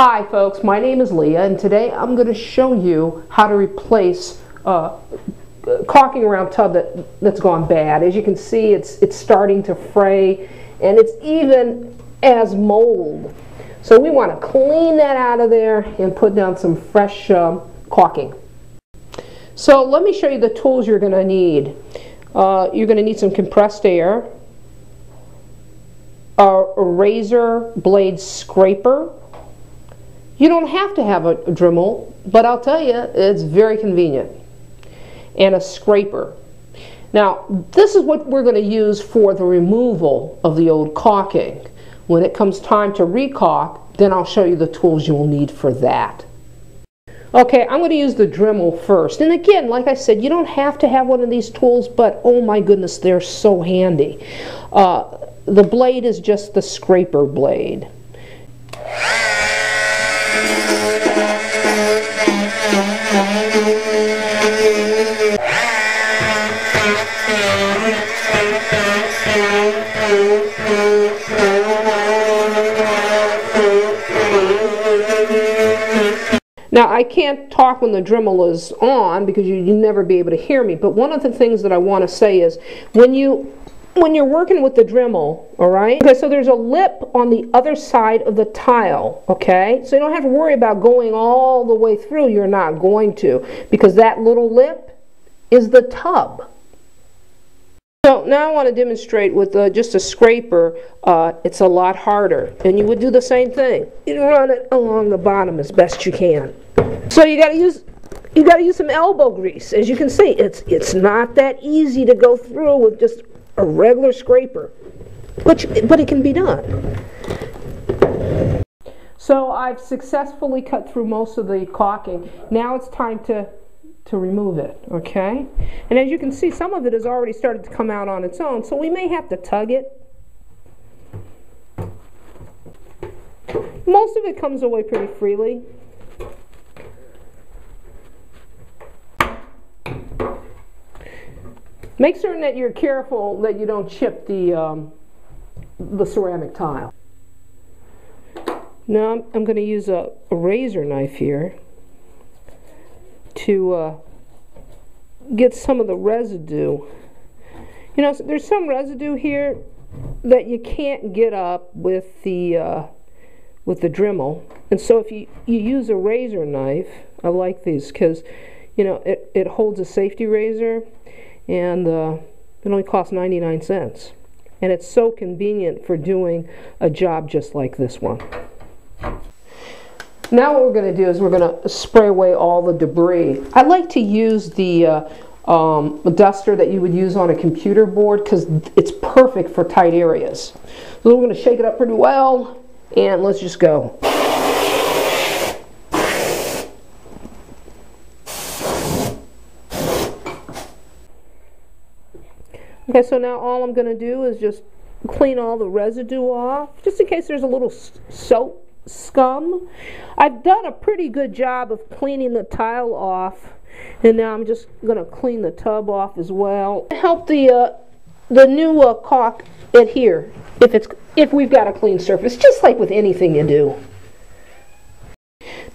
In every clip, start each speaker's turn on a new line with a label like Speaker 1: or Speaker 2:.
Speaker 1: Hi folks, my name is Leah and today I'm going to show you how to replace uh, caulking around tub that, that's gone bad. As you can see it's, it's starting to fray and it's even as mold. So we want to clean that out of there and put down some fresh um, caulking. So let me show you the tools you're going to need. Uh, you're going to need some compressed air, a razor blade scraper, you don't have to have a, Dremel, but I'll tell you, it's very convenient. And a scraper. Now, this is what we're going to use for the removal of the old caulking. When it comes time to recaulk, then I'll show you the tools you will need for that. Okay, I'm going to use the Dremel first. And again, like I said, you don't have to have one of these tools, but oh my goodness, they're so handy. Uh, the blade is just the scraper blade. Now, I can't talk when the Dremel is on because you, you never be able to hear me, but one of the things that I want to say is when you when you're working with the Dremel, all right? Okay, so there's a lip on the other side of the tile, okay? So you don't have to worry about going all the way through. You're not going to because that little lip is the tub. So now I want to demonstrate with uh, just a scraper, uh, it's a lot harder. And you would do the same thing. You run it along the bottom as best you can. So you got to use you got to use some elbow grease. As you can see, it's it's not that easy to go through with just a regular scraper, but but it can be done. So I've successfully cut through most of the caulking. Now it's time to to remove it, okay? And as you can see, some of it has already started to come out on its own, so we may have to tug it. Most of it comes away pretty freely. Make certain that you're careful that you don't chip the, um, the ceramic tile. Now I'm, I'm going to use a, a razor knife here to uh, get some of the residue. You know, there's some residue here that you can't get up with the uh, with the Dremel, and so if you you use a razor knife, I like these because you know it it holds a safety razor, and uh, it only costs 99 cents, and it's so convenient for doing a job just like this one. Now what we're going to do is we're going to spray away all the debris. I like to use the uh, um, duster that you would use on a computer board because it's perfect for tight areas. So we're going to shake it up pretty well and let's just go. Okay, so now all I'm going to do is just clean all the residue off, just in case there's a little soap scum. I've done a pretty good job of cleaning the tile off and now I'm just going to clean the tub off as well. Help the uh, the new uh, caulk adhere if it's if we've got a clean surface, just like with anything you do.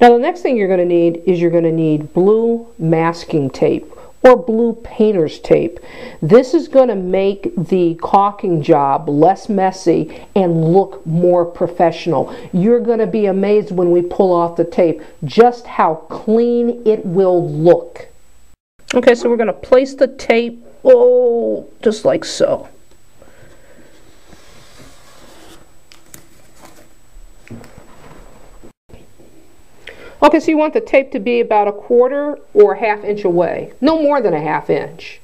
Speaker 1: Now the next thing you're going to need is you're going to need blue masking tape or blue painter's tape. This is going to make the caulking job less messy and look more professional. You're going to be amazed when we pull off the tape just how clean it will look. Okay, so we're going to place the tape, oh, just like so. Okay, so you want the tape to be about a quarter or a half inch away. No more than a half inch.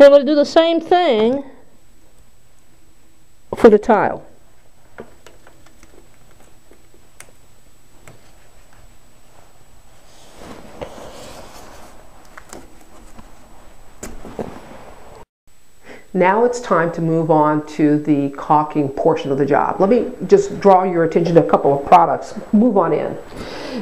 Speaker 1: And I'm going to do the same thing for the tile. Now it's time to move on to the caulking portion of the job. Let me just draw your attention to a couple of products. Move on in.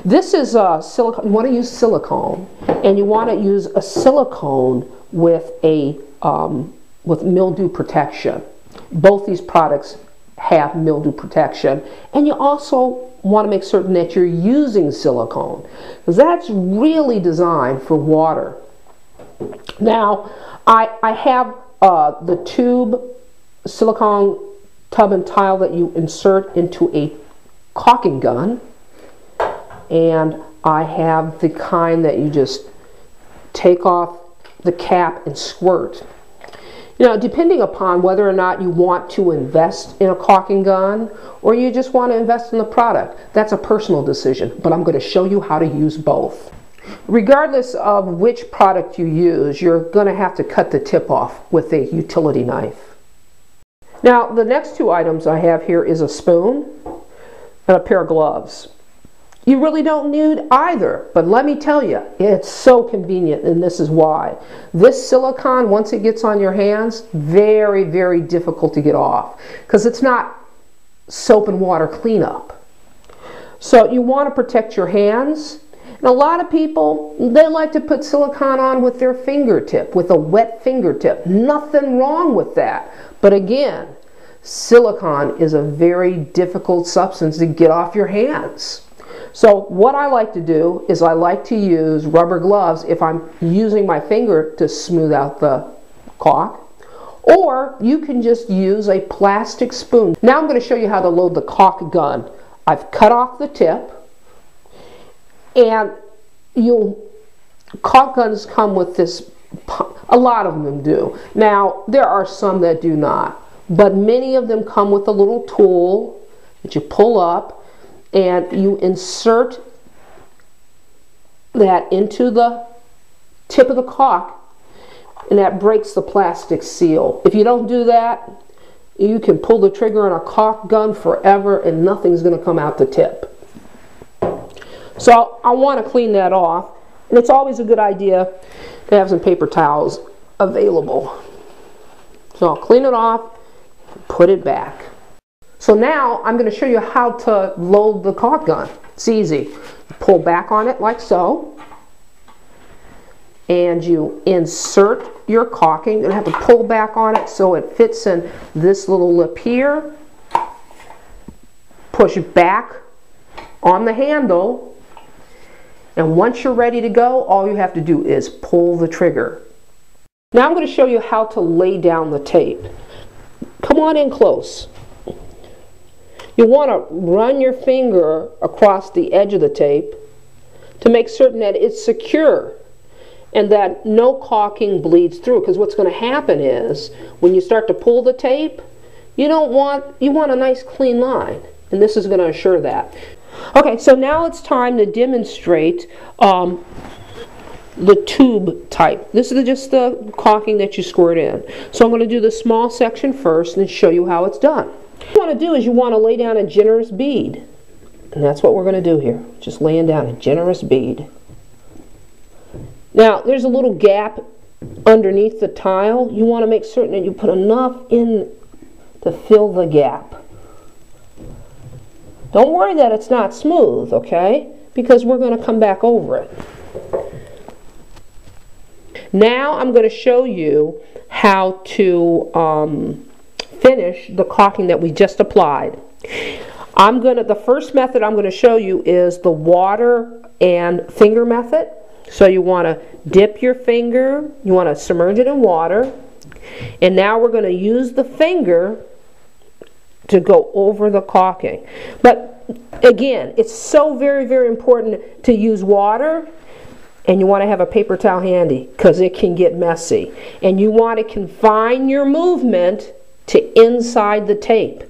Speaker 1: This is a silicone. You want to use silicone, and you want to use a silicone with a um, with mildew protection. both these products have mildew protection. And you also want to make certain that you're using silicone because that's really designed for water. Now, I, I have uh, the tube silicone tub and tile that you insert into a caulking gun and I have the kind that you just take off the cap and squirt. You know, depending upon whether or not you want to invest in a caulking gun or you just want to invest in the product, that's a personal decision, but I'm going to show you how to use both. Regardless of which product you use, you're going to have to cut the tip off with a utility knife. Now, the next two items I have here is a spoon and a pair of gloves. You really don't need either, but let me tell you, it's so convenient, and this is why. This silicone, once it gets on your hands, very, very difficult to get off because it's not soap and water cleanup. So you want to protect your hands. And a lot of people, they like to put silicone on with their fingertip, with a wet fingertip. Nothing wrong with that. But again, silicone is a very difficult substance to get off your hands. So what I like to do is I like to use rubber gloves if I'm using my finger to smooth out the caulk. Or you can just use a plastic spoon. Now I'm going to show you how to load the caulk gun. I've cut off the tip and you'll caulk guns come with this a lot of them do. Now there are some that do not, but many of them come with a little tool that you pull up and you insert that into the tip of the caulk and that breaks the plastic seal. If you don't do that, you can pull the trigger on a caulk gun forever and nothing's going to come out the tip. So I want to clean that off and it's always a good idea to have some paper towels available. So I'll clean it off, put it back. So now I'm going to show you how to load the caulk gun. It's easy. Pull back on it like so. And you insert your caulking. You're going to have to pull back on it so it fits in this little lip here. Push it back on the handle. And once you're ready to go, all you have to do is pull the trigger. Now I'm going to show you how to lay down the tape. Come on in close. You want to run your finger across the edge of the tape to make certain that it's secure and that no caulking bleeds through because what's going to happen is when you start to pull the tape you don't want you want a nice clean line and this is going to assure that okay so now it's time to demonstrate um, the tube type this is just the caulking that you squirt in so I'm going to do the small section first and show you how it's done what you want to do is you want to lay down a generous bead. And that's what we're going to do here. Just laying down a generous bead. Now, there's a little gap underneath the tile. You want to make certain that you put enough in to fill the gap. Don't worry that it's not smooth, okay? Because we're going to come back over it. Now I'm going to show you how to um, finish the caulking that we just applied. I'm going to, the first method I'm going to show you is the water and finger method. So you want to dip your finger, you want to submerge it in water, and now we're going to use the finger to go over the caulking. But again, it's so very, very important to use water and you want to have a paper towel handy because it can get messy. And you want to confine your movement to inside the tape.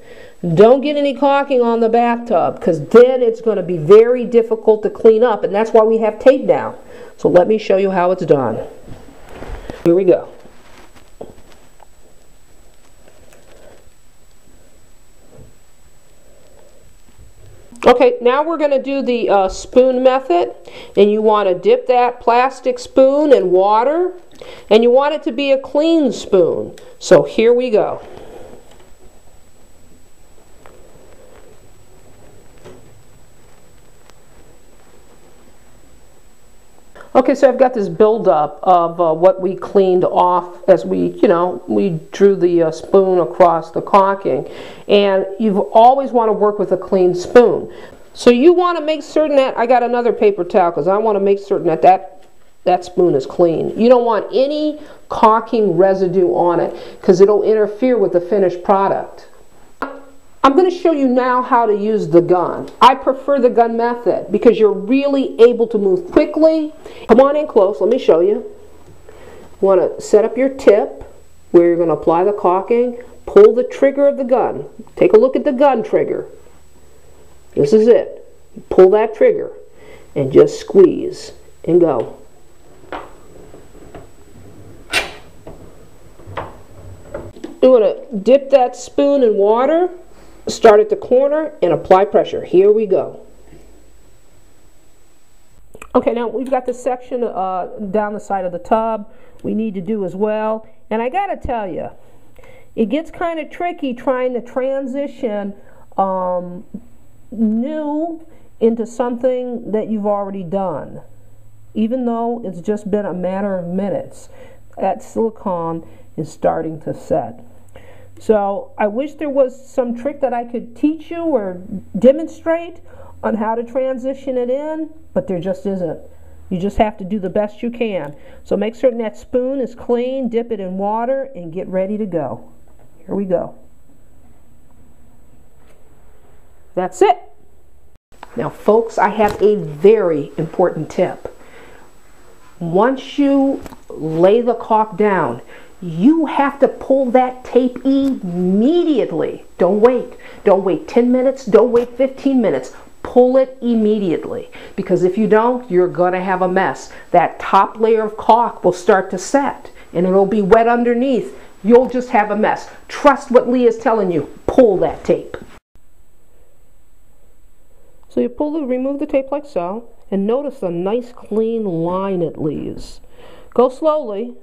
Speaker 1: Don't get any caulking on the bathtub because then it's going to be very difficult to clean up and that's why we have tape down. So let me show you how it's done. Here we go. Okay, now we're going to do the uh, spoon method and you want to dip that plastic spoon in water and you want it to be a clean spoon. So here we go. Okay, so I've got this buildup of uh, what we cleaned off as we, you know, we drew the uh, spoon across the caulking. And you always want to work with a clean spoon. So you want to make certain that, I got another paper towel because I want to make certain that that, that spoon is clean. You don't want any caulking residue on it because it'll interfere with the finished product. I'm going to show you now how to use the gun. I prefer the gun method because you're really able to move quickly. Come on in close, let me show you. You want to set up your tip where you're going to apply the caulking. Pull the trigger of the gun. Take a look at the gun trigger. This is it. Pull that trigger and just squeeze and go. You want to dip that spoon in water Start at the corner and apply pressure. Here we go. Okay, now we've got the section uh, down the side of the tub we need to do as well. And I got to tell you, it gets kind of tricky trying to transition um, new into something that you've already done. Even though it's just been a matter of minutes, that silicone is starting to set. So I wish there was some trick that I could teach you or demonstrate on how to transition it in, but there just isn't. You just have to do the best you can. So make certain that spoon is clean, dip it in water, and get ready to go. Here we go. That's it. Now folks, I have a very important tip. Once you lay the caulk down, you have to pull that tape immediately. Don't wait. Don't wait 10 minutes. Don't wait 15 minutes. Pull it immediately because if you don't, you're going to have a mess. That top layer of caulk will start to set and it'll be wet underneath. You'll just have a mess. Trust what Lee is telling you. Pull that tape. So you pull the, remove the tape like so, and notice the nice clean line it leaves. Go slowly,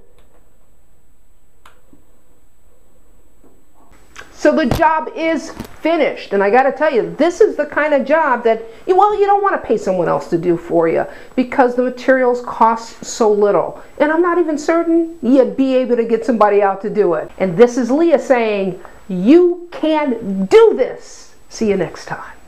Speaker 1: So the job is finished. And I got to tell you, this is the kind of job that, well, you don't want to pay someone else to do for you because the materials cost so little. And I'm not even certain you'd be able to get somebody out to do it. And this is Leah saying, you can do this. See you next time.